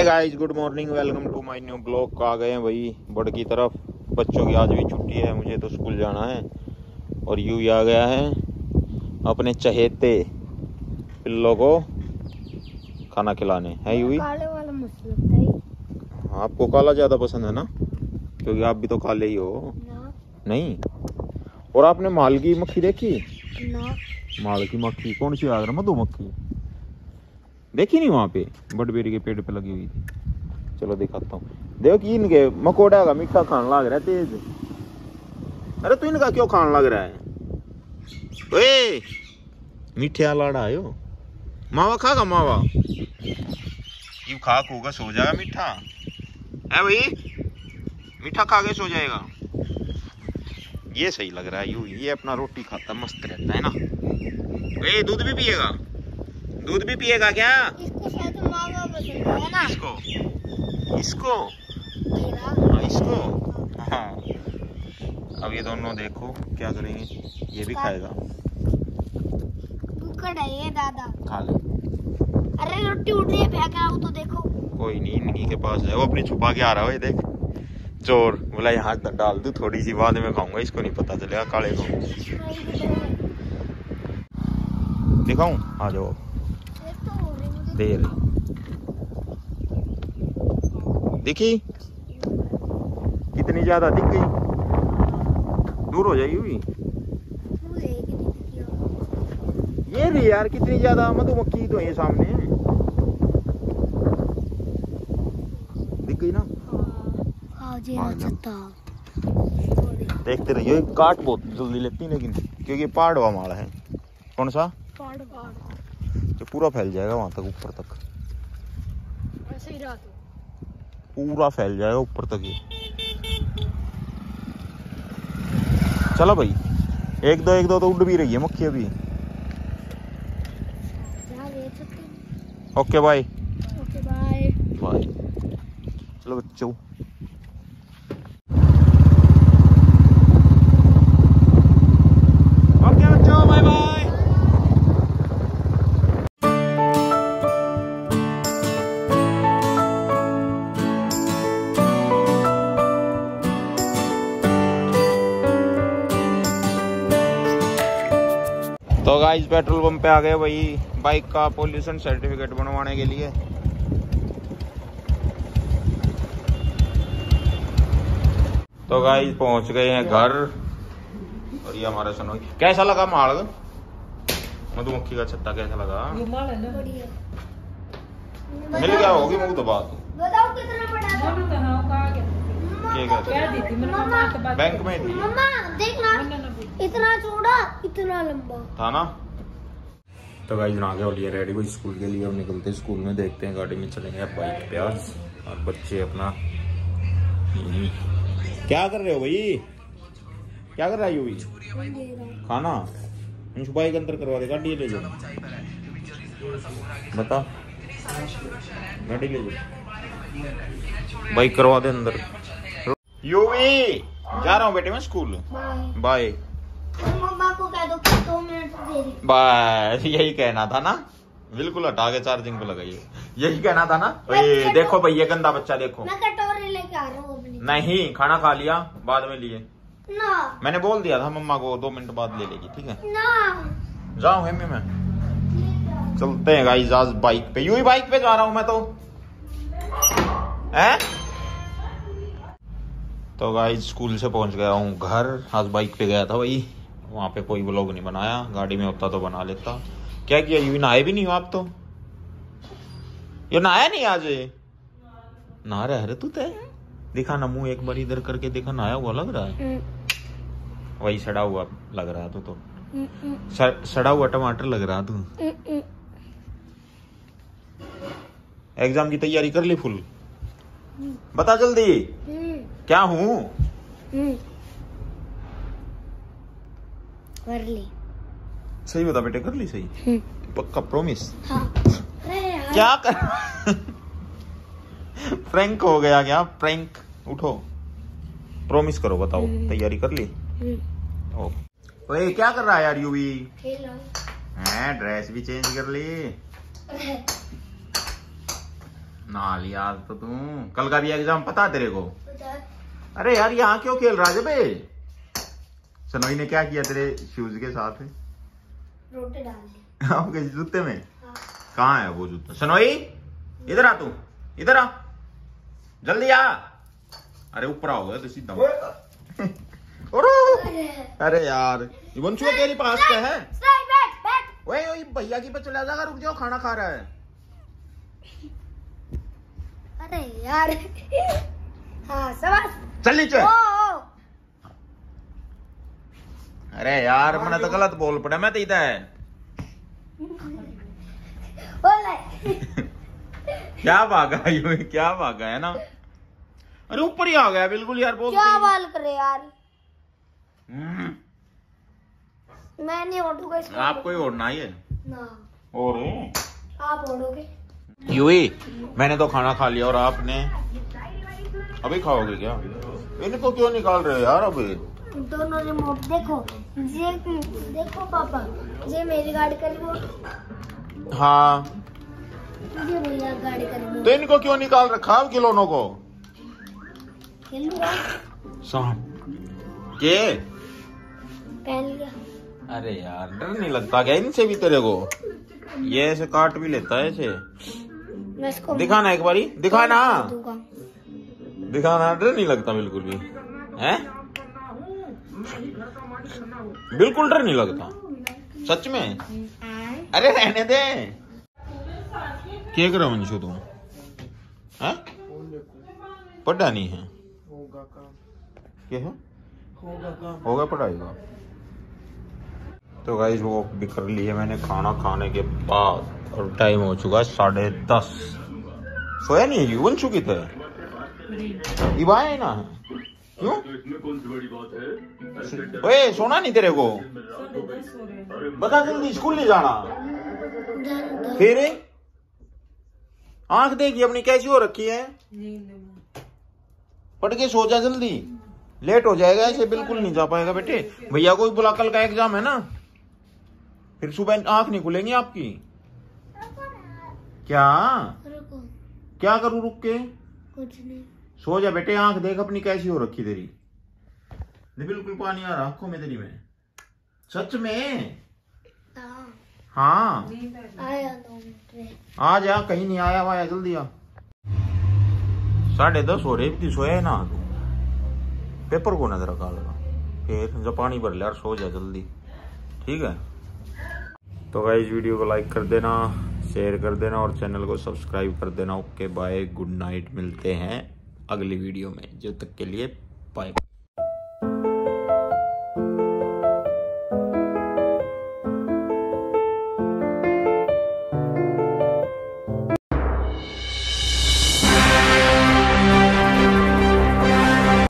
Hey guys good morning welcome to my new blog आ गए हैं भाई बड़ की तरफ़। बच्चों की आज भी छुट्टी है मुझे तो स्कूल जाना है। और यू ही आ गया है अपने चहेते पिल्लों को खाना खिलाने। है यू ही? है। आपको काला ज़्यादा पसंद है ना? क्योंकि आप भी तो काले ही हो। ना। नहीं? और आपने माल की मक्खी देखी? ना। माल की मक्खी? कौन सी? आ रहा मधुमक्खी। देखी नहीं वहाँ पे? बटबेरी के पेड़ पे लगी हुई थी। चलो दिखाता हूँ। देखो कि इनके मकोड़ा का मीठा खान लग रहा है तेज। अरे तू इनका क्यों खान लग रहा है? ओए! मीठे लाड़ा आयो मावा खागा मावा? यू खा? खूगा सो जाएगा मीठा। है भाई? मीठा खा के सो जाएगा। ये सही लग रहा है, यू ये अपना रोटी खाता मस्त रहता है ना। ए, दूध भी पिएगा? दूध भी पिएगा क्या? इसको शायद मावा है ना? इसको? इसको? हाँ, इसको। हाँ। अब ये दोनों देखो क्या करेंगे। ये भी खाएगा। है ये दादा। खा ले। अरे रोटी उड़ रही है फेंक तो देखो। कोई नहीं इनकी के पास है। वो अपनी छुपा के आ रहा है ये देख। चोर। बोला यहाँ डाल दू थोड़ी सी बाद में खाऊँगा। इसको नहीं पता चलेगा काले को। दिखाऊँ? आ जाओ। दे रही दिखी? कितनी ज़्यादा दिख गई? दूर हो जाएगी हुई। ये भी यार कितनी ज़्यादा मधुमक्खी तो है सामने। दिख गई ना। देखते रहिए, काट बहुत जल्दी लेती लेकिन क्योंकि पहाड़ हुआ माला है। कौन सा? पहाड़ पहाड़ पूरा फैल जाएगा वहाँ तक ऊपर तक। ऐसे ही पूरा फैल जाएगा ऊपर तक ये चलो भाई एक दो एक दो तो उड़ भी रही है मक्खी अभी। बाय ओके बाय बाय चलो बच्चों। तो गाइस पेट्रोल पंप पे आ गए वही बाइक का पोल्यूशन सर्टिफिकेट बनवाने के लिए। तो गाइस पहुँच गए हैं घर। और ये हमारा सनोई। कैसा लगा मार्ग? मधुमक्खी का छत्ता कैसा लगा? मिल गया होगी मुँह तो। बात बताओ कितना बड़ा था? ये मम्मा बैंक में थी। मम्मा देखना इतना चौड़ा इतना लंबा। था ना? तो गाइस ना गए होलिए रेडी हुई स्कूल के लिए? अब निकलते स्कूल में देखते हैं गाड़ी में चलेंगे बाइक पे आज। और बच्चे अपना। हम्म। क्या कर रहे हो भाई? क्या कर रहा है यूवी? खाना? इन बाइक अंदर करवा दे गाड़ी ले जाओ। बता। गाड़ी ले जाओ। बाइक करवा दे अंदर। यूवी जा रहा हूँ बेटे मैं स्कूल। बाय बाय मम्मा को कह दो कि दो मिनट दे दी। बस यही कहना था ना? बिल्कुल हटा के चार्जिंग पे लगाइए। यही कहना था ना? ओए देखो भैया गंदा बच्चा देखो। मैं कटोरे लेके आ रहा हूँ अपनी। नहीं खाना खा लिया बाद में लिए। ना। मैंने बोल दिया था मम्मा को दो मिनट बाद ले लेगी ठीक है? ना। जाओ हेमी मैं? चलते हैं गाइस आज बाइक पे। यूँ ही बाइक पे जा रहा हूँ मैं तो। हैं? तो गाइस स्कूल से पहुँच गया हूँ घर। आज बाइक पे गया था भाई। वहाँ पे कोई ब्लॉग नहीं बनाया। गाड़ी में होता तो बना लेता। क्या किया? यूँ नहाए भी नहीं हो आप तो? ये नहाया नहीं आज? नहा रहे अरे तू तय दिखा ना मुँह एक बार इधर करके देखा नहाया हुआ लग रहा है? वही सड़ा हुआ लग रहा है तू तो। सड़ा हुआ टमाटर लग रहा तू। एग्ज़ाम की तैयारी कर ली फुल बता जल्दी। क्या हूँ? कर ली। सही बता बेटे कर ली सही। पक्का प्रोमिस हाँ। क्या कर प्रैंक हो गया क्या? प्रैंक उठो। प्रॉमिस करो बताओ। तैयारी कर ली? हम्म, ओ। ओए क्या कर रहा है यार यूवी? खेल। रहा हूँ ड्रेस भी चेंज कर ली? ना लिया तो तू। कल का भी एग्ज़ाम पता तेरे को? पता अरे यार यहाँ क्यों खेल रहा है? बे सनोई ने क्या किया तेरे शूज़ के साथ? रोटी डाल आपके जूते में? हाँ। कहाँ है वो जूता? सनोई इधर आ तू इधर आ। जल्दी आ। अरे ऊपर आओगे तो सीधा अरे। यार ये वंशु तेरे पास क्या है? ओए ओए भैया की पे चला जाएगा रुक जाओ खाना खा रहा है। अरे यार। हाँ चल नीचे। अरे यार मैंने तो गलत बोल पड़ा मैं तो है। क्या भागा यूँ? ही, क्या भागा है ना? अरे ऊपर ही आ गया बिल्कुल यार बहुत क्या बाल करे यार? हम्म, मैं नहीं इसको। आपको ही ओढ़ना ही है ना। और आप ओढ़ोगे? यूही मैंने तो खाना खा लिया और आपने? अभी खाओगे क्या? इनको क्यों निकाल रहे हो यार अभी? दोनों रिमोट देखो ये देखो पापा ये मेरी गाड़ी का रिमोट हाँ। ये भैया गाड़ी का रिमोट तो इनको क्यों निकाल रखा है खिलौनों को। के? पहन लिया। अरे यार डर नहीं लगता क्या इनसे भी तेरे को? ये ऐसे काट भी लेता है ऐसे। दिखाना एक बारी दिखाना। दूँगा। दिखाना डर नहीं लगता बिल्कुल भी। है? बिल्कुल डर नहीं लगता। सच में? अरे रहने दे। क्या करा वंशु तुम? है? पढ़ा नहीं है। क्या है? होगा पढ़ाई का। तो गाइस वो भी कर ली है मैंने खाना खाने के बाद। और टाइम हो चुका है साढ़े दस। सोया नहीं है? वंशु की तरह है ना क्यों? ओए, सोना नहीं तेरे को। बता जल्दी स्कूल नहीं जाना। फिर? आँख देखी, अपनी कैसी हो रखी है? पढ़ के सो जा जल्दी। लेट हो जाएगा, ऐसे बिल्कुल नहीं जा पाएगा बेटे। भैया को बुला, कल का एग्ज़ाम है ना? फिर सुबह आँख नहीं खुलेंगी आपकी? क्या? क्या करूँ रुक के? कुछ नहीं। सो जा बेटे आँख देख अपनी कैसी हो रखी तेरी। नहीं बिल्कुल पानी आ रहा आँखों में तेरी में। सच में? हाँ। हाँ। में आ जा कहीं नहीं आया वाया जल्दी आ। साढ़े दस हो रहे इतनी सोया है ना तू। पेपर को नज़र रखा लगा। फिर जब पानी भर ले यार सो जा जल्दी। ठीक है? तो गाइस वीडियो को लाइक कर देना शेयर कर देना और चैनल को सब्सक्राइब कर देना। ओके बाय गुड नाइट मिलते हैं। अगली वीडियो में जब तक के लिए बाय